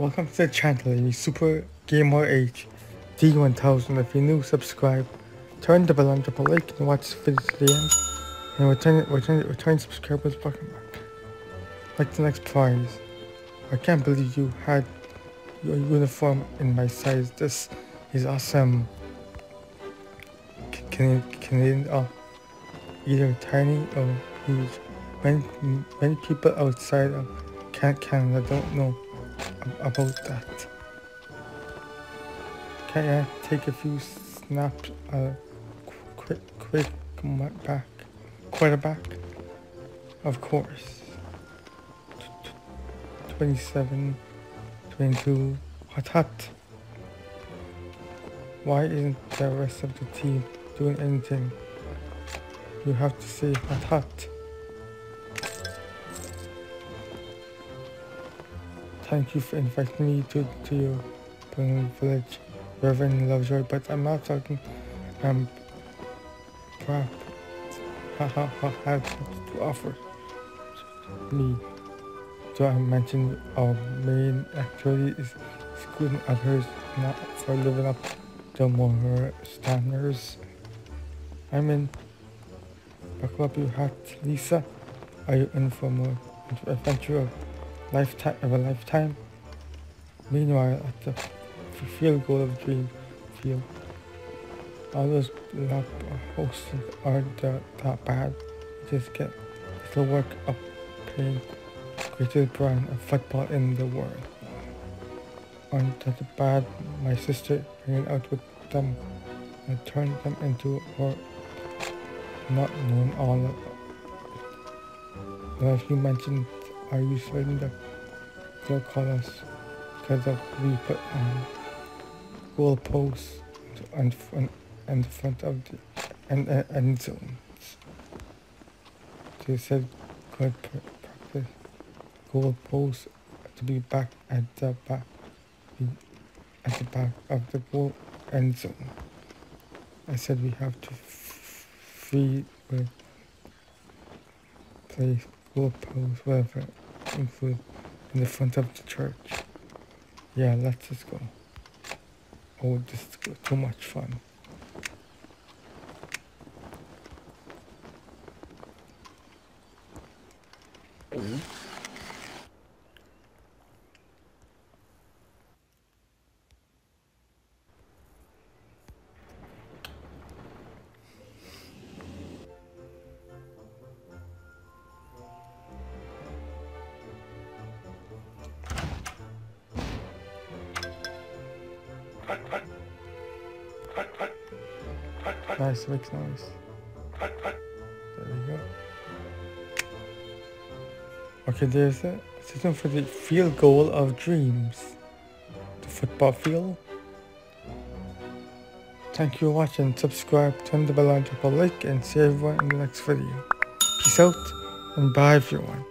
Welcome to the channel, Super Gamer H D1000. If you're new, subscribe. Turn the bell on, drop a like, and watch the video to the end. And return, return, return subscribers welcome back. Like the next prize. I can't believe you had your uniform in my size. This is awesome. Can Can Canadian, oh, either tiny or huge. Many, many people outside of Canada don't know about that. Can I take a few snaps? Uh, quick, quick back, quarterback, of course. 27, 22, hot hot. Why isn't the rest of the team doing anything? You have to say hot hot. Thank you for inviting me to, to your village, Reverend Lovejoy, but I'm not talking, um, crap. Haha, have to offer me. So I mentioned our main activity is schooling others not for living up to more standards. I'm in. Buckle up your hat, Lisa. Are you in for more adventure? Lifetime of a lifetime. Meanwhile, at the field goal of dream field, all those lap hosts aren't that bad. just get the work up paying greatest brand of football in the world. Aren't that bad? My sister hanging out with them and turned them into or not known all of As you mentioned certain that they'll call us because of we put um, goal posts and front and front of the and uh, end zones. They said good practice goal posts to be back at the back at the back of the goal end zone. I said we have to free with place goal posts whatever include in the front of the church. Yeah, let's just go. Oh, this is too much fun. Mm -hmm. Nice, makes noise. There we go. Okay, there's a system for the field goal of dreams. The football field. Thank you for watching. Subscribe, turn the bell on, drop a like, and see everyone in the next video. Peace out, and bye everyone.